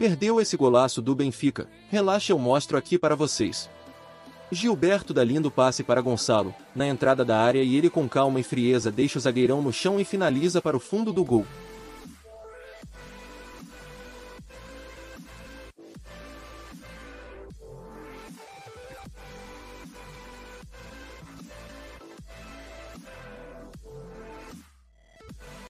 Perdeu esse golaço do Benfica, relaxa eu mostro aqui para vocês. Gilberto dá lindo passe para Gonçalo, na entrada da área e ele com calma e frieza deixa o zagueirão no chão e finaliza para o fundo do gol.